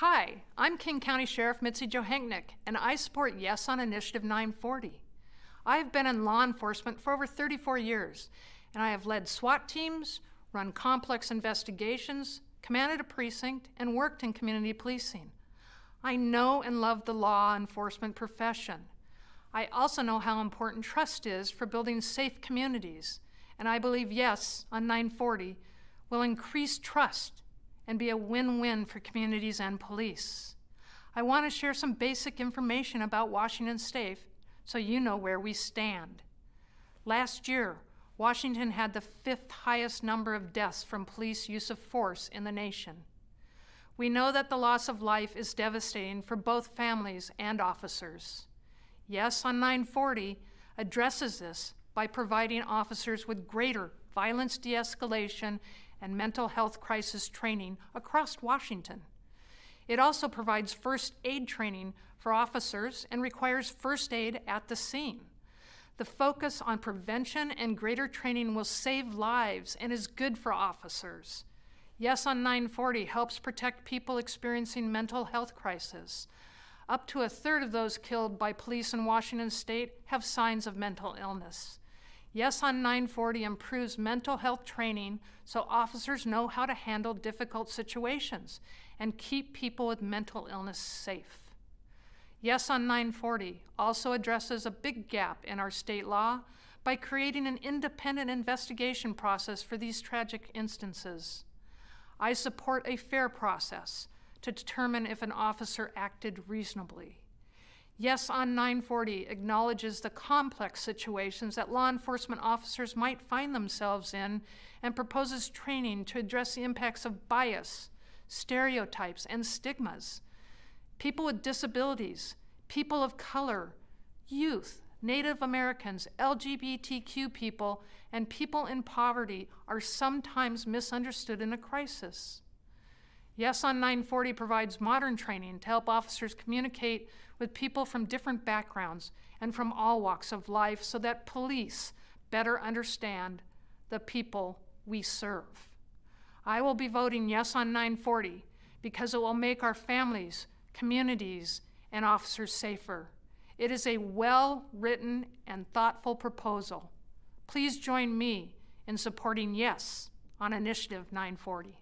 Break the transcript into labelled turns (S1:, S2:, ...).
S1: Hi, I'm King County Sheriff Mitzi Johanknecht, and I support Yes on Initiative 940. I've been in law enforcement for over 34 years, and I have led SWAT teams, run complex investigations, commanded a precinct, and worked in community policing. I know and love the law enforcement profession. I also know how important trust is for building safe communities, and I believe Yes on 940 will increase trust and be a win win for communities and police. I want to share some basic information about Washington State so you know where we stand. Last year, Washington had the fifth highest number of deaths from police use of force in the nation. We know that the loss of life is devastating for both families and officers. Yes on 940 addresses this by providing officers with greater violence de escalation and mental health crisis training across Washington. It also provides first aid training for officers and requires first aid at the scene. The focus on prevention and greater training will save lives and is good for officers. Yes on 940 helps protect people experiencing mental health crisis. Up to a third of those killed by police in Washington state have signs of mental illness. Yes on 940 improves mental health training so officers know how to handle difficult situations and keep people with mental illness safe. Yes on 940 also addresses a big gap in our state law by creating an independent investigation process for these tragic instances. I support a fair process to determine if an officer acted reasonably. Yes on 940 acknowledges the complex situations that law enforcement officers might find themselves in and proposes training to address the impacts of bias, stereotypes, and stigmas. People with disabilities, people of color, youth, Native Americans, LGBTQ people, and people in poverty are sometimes misunderstood in a crisis. Yes on 940 provides modern training to help officers communicate with people from different backgrounds and from all walks of life so that police better understand the people we serve. I will be voting yes on 940 because it will make our families, communities, and officers safer. It is a well written and thoughtful proposal. Please join me in supporting yes on Initiative 940.